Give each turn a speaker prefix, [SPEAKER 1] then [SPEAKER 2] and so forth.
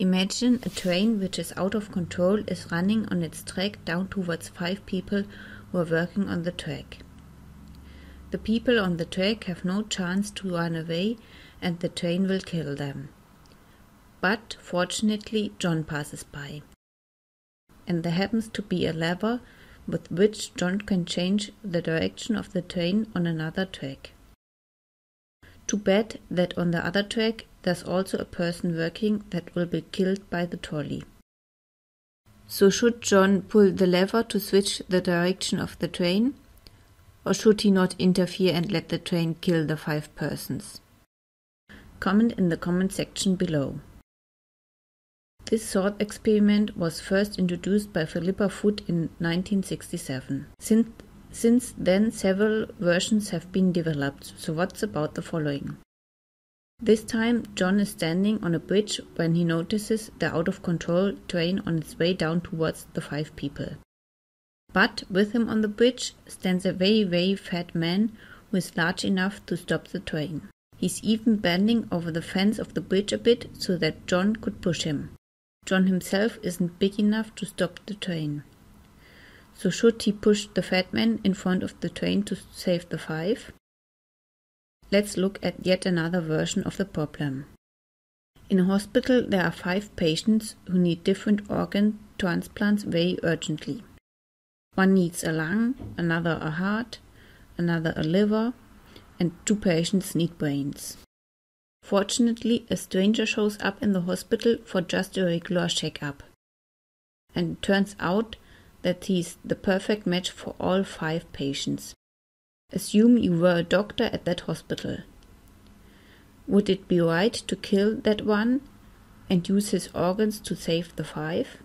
[SPEAKER 1] Imagine a train which is out of control is running on its track down towards five people who are working on the track. The people on the track have no chance to run away and the train will kill them. But fortunately, John passes by. And there happens to be a lever with which John can change the direction of the train on another track. Too bad that on the other track there's also a person working that will be killed by the trolley. So should John pull the lever to switch the direction of the train? Or should he not interfere and let the train kill the five persons? Comment in the comment section below. This thought experiment was first introduced by Philippa Foot in 1967. Since since then, several versions have been developed, so what's about the following? This time, John is standing on a bridge when he notices the out of control train on its way down towards the five people. But with him on the bridge stands a very, very fat man who is large enough to stop the train. He's even bending over the fence of the bridge a bit so that John could push him. John himself isn't big enough to stop the train. So should he push the fat man in front of the train to save the five? Let's look at yet another version of the problem. In a hospital, there are five patients who need different organ transplants very urgently. One needs a lung, another a heart, another a liver, and two patients need brains. Fortunately, a stranger shows up in the hospital for just a regular checkup. And it turns out that he's the perfect match for all five patients. Assume you were a doctor at that hospital. Would it be right to kill that one and use his organs to save the five?